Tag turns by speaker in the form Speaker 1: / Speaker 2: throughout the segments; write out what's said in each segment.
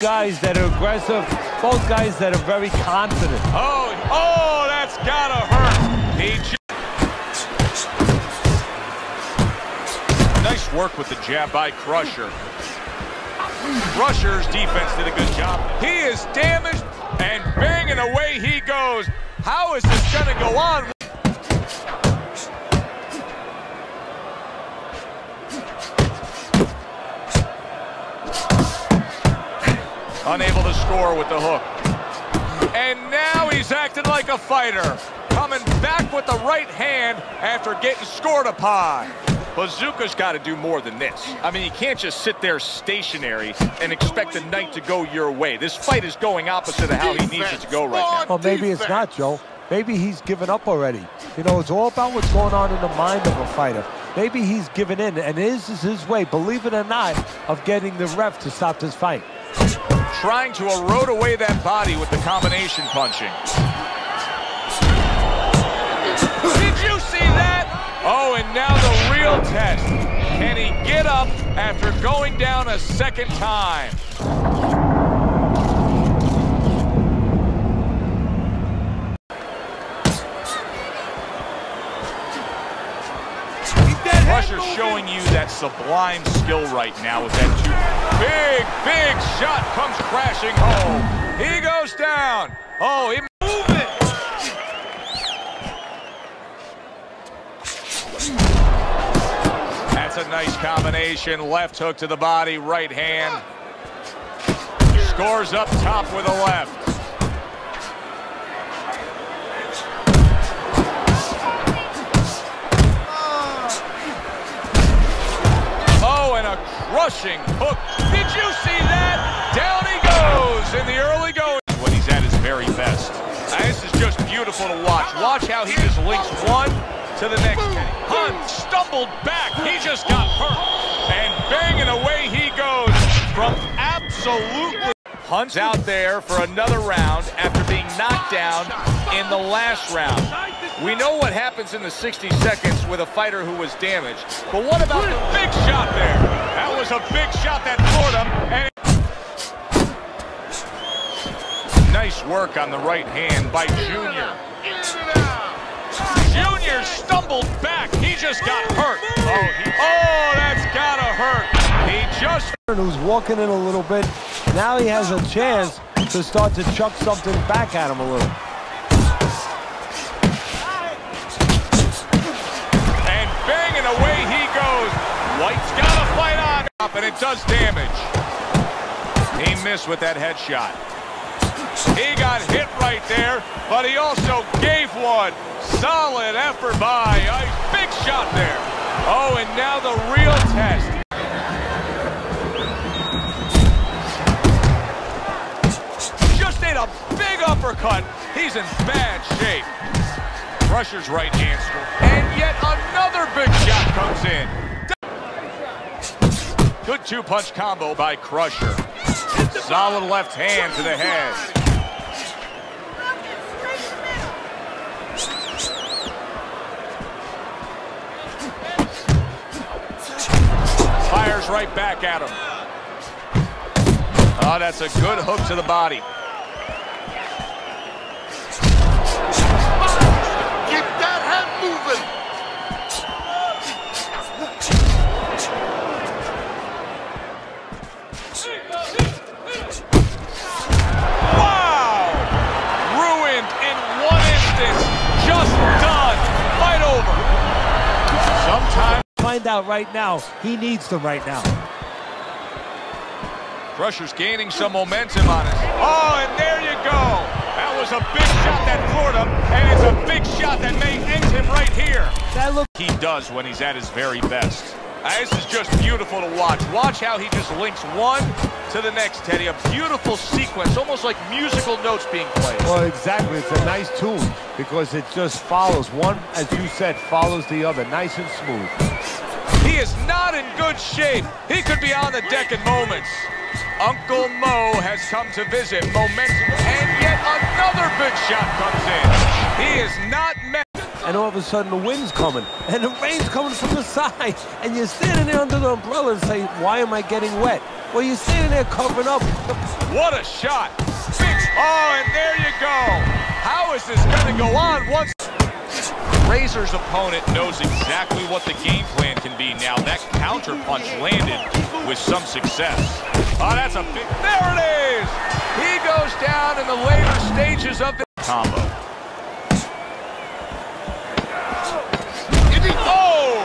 Speaker 1: guys that are aggressive, both guys that are very confident.
Speaker 2: Oh, oh, that's gotta hurt. He nice work with the jab by Crusher. Crusher's defense did a good job. He is damaged, and banging away he goes. How is this gonna go on? Unable to score with the hook. And now he's acting like a fighter. Coming back with the right hand after getting scored upon. Bazooka's got to do more than this. I mean, you can't just sit there stationary and expect the night to go your way. This fight is going opposite of how he needs it to go right now.
Speaker 1: Well, maybe it's not, Joe. Maybe he's given up already. You know, it's all about what's going on in the mind of a fighter. Maybe he's given in, and this is his way, believe it or not, of getting the ref to stop this fight
Speaker 2: trying to erode away that body with the combination punching. Did you see that? Oh, and now the real test. Can he get up after going down a second time? Crusher showing you that sublime skill right now with that two. Big, big shot comes crashing home. He goes down. Oh, he move it. That's a nice combination. Left hook to the body, right hand. Scores up top with a left. Oh, rushing hook. Watch. How he just links one to the next. Hunt stumbled back. He just got hurt. And banging away he goes from absolutely. Hunt's out there for another round after being knocked down in the last round. We know what happens in the 60 seconds with a fighter who was damaged. But what about the big shot there? That was a big shot that floored him. And nice work on the right hand by Junior. Junior stumbled back. He just got hurt. Oh, he, oh that's gotta hurt. He just...
Speaker 1: Who's walking in a little bit. Now he has a chance to start to chuck something back at him a little. And bang, and away he goes.
Speaker 2: White's got a fight on. And it does damage. He missed with that headshot. He got hit right there, but he also gave one. Solid effort by a big shot there. Oh, and now the real test. Just ate a big uppercut. He's in bad shape. Crusher's right hand. And yet another big shot comes in. Good two-punch combo by Crusher. Solid left hand to the head. Right back at him. Oh, that's a good hook to the body.
Speaker 1: Find out right now he needs them right now.
Speaker 2: Crusher's gaining some momentum on it. Oh, and there you go. That was a big shot that floored him, and it's a big shot that may end him right here. That look he does when he's at his very best. Ah, this is just beautiful to watch. Watch how he just links one to the next, Teddy. A beautiful sequence, almost like musical notes being played.
Speaker 1: Well, exactly. It's a nice tune because it just follows. One, as you said, follows the other. Nice and smooth.
Speaker 2: He is not in good shape. He could be on the deck in moments. Uncle Mo has come to visit. Momentum, and yet another big shot comes in. He is not met.
Speaker 1: and all of a sudden the wind's coming, and the rain's coming from the side, and you're standing there under the umbrella and say, why am I getting wet? Well, you're standing there covering up.
Speaker 2: What a shot. Oh, and there you go. How is this going to go on once... Razor's opponent knows exactly what the game plan can be now. That counter punch landed with some success. Oh, that's a big... There it is! He goes down in the later stages of the combo. Oh!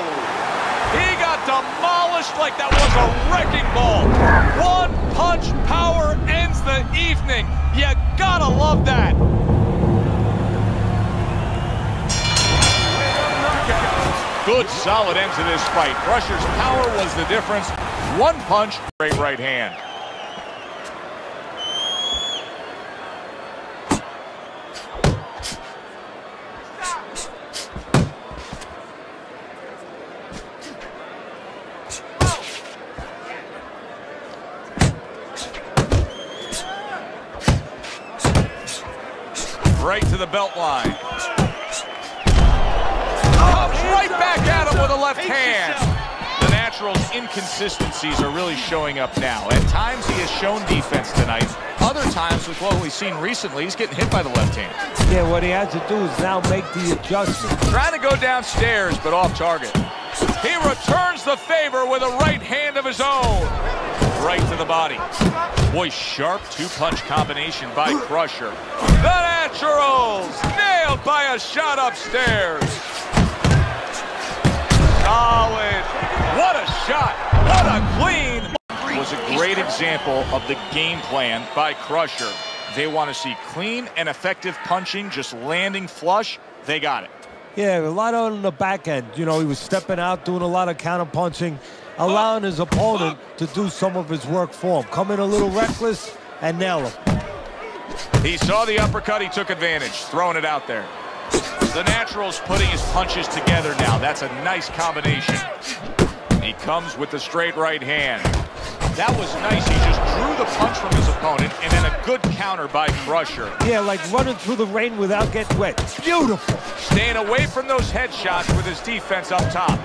Speaker 2: He got demolished like that was a wrecking ball. One punch power ends the evening. You gotta love that. Good, solid end to this fight. Crusher's power was the difference. One punch, great right hand. Right to the belt line. Comes right back at him with a left hand. The Natural's inconsistencies are really showing up now. At times he has shown defense tonight. Other times, with what we've seen recently, he's getting hit by the left hand.
Speaker 1: Yeah, what he has to do is now make the adjustment.
Speaker 2: Trying to go downstairs, but off target. He returns the favor with a right hand of his own. Right to the body. Boy, sharp two-punch combination by Crusher. The Naturals nailed by a shot upstairs. Shot. What a clean. Was a great example of the game plan by Crusher. They want to see clean and effective punching, just landing flush. They got it.
Speaker 1: Yeah, a lot on the back end. You know, he was stepping out, doing a lot of counter punching, allowing his opponent to do some of his work for him. Come in a little reckless and nail him.
Speaker 2: He saw the uppercut, he took advantage, throwing it out there. The Natural's putting his punches together now. That's a nice combination. He comes with the straight right hand. That was nice. He just drew the punch from his opponent, and then a good counter by Crusher.
Speaker 1: Yeah, like running through the rain without getting wet. Beautiful.
Speaker 2: Staying away from those headshots with his defense up top.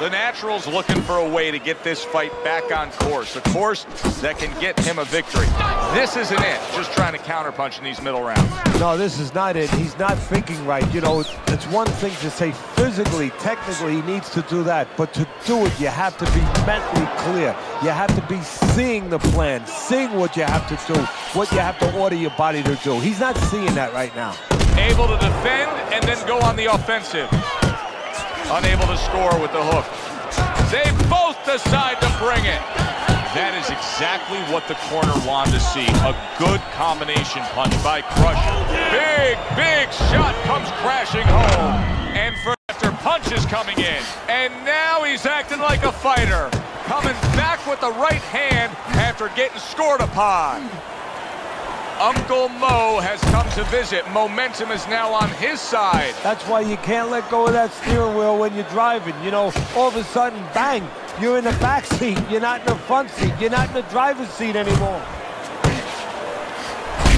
Speaker 2: The Natural's looking for a way to get this fight back on course, a course that can get him a victory. This isn't it, just trying to counterpunch in these middle rounds.
Speaker 1: No, this is not it. He's not thinking right. You know, it's one thing to say physically, technically, he needs to do that. But to do it, you have to be mentally clear. You have to be seeing the plan, seeing what you have to do, what you have to order your body to do. He's not seeing that right now.
Speaker 2: Able to defend and then go on the offensive. Unable to score with the hook. They both decide to bring it. That is exactly what the corner wanted to see. A good combination punch by Crusher. Big, big shot comes crashing home. And for after punches coming in. And now he's acting like a fighter. Coming back with the right hand after getting scored upon. Uncle Mo has come to visit. Momentum is now on his side.
Speaker 1: That's why you can't let go of that steering wheel when you're driving. You know, all of a sudden, bang, you're in the back seat. You're not in the front seat. You're not in the driver's seat anymore.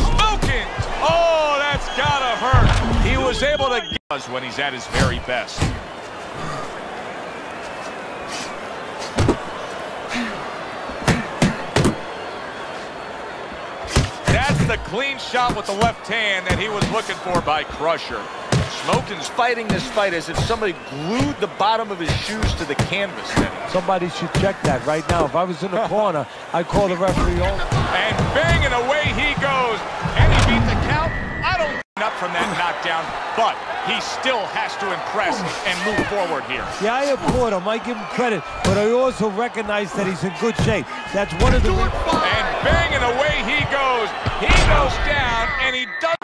Speaker 2: Smoking! Oh, that's gotta hurt. He was able to get us when he's at his very best. The clean shot with the left hand that he was looking for by Crusher. Smokin's fighting this fight as if somebody glued the bottom of his shoes to the canvas.
Speaker 1: Somebody should check that right now. If I was in the corner, I'd call the referee over.
Speaker 2: And bang, and away he goes. And he beat the count. I don't up from that knockdown, but he still has to impress and move forward here.
Speaker 1: Yeah, I applaud him. I give him credit, but I also recognize that he's in good shape. That's one of the...
Speaker 2: Bang, and away he goes. He goes down, and he does...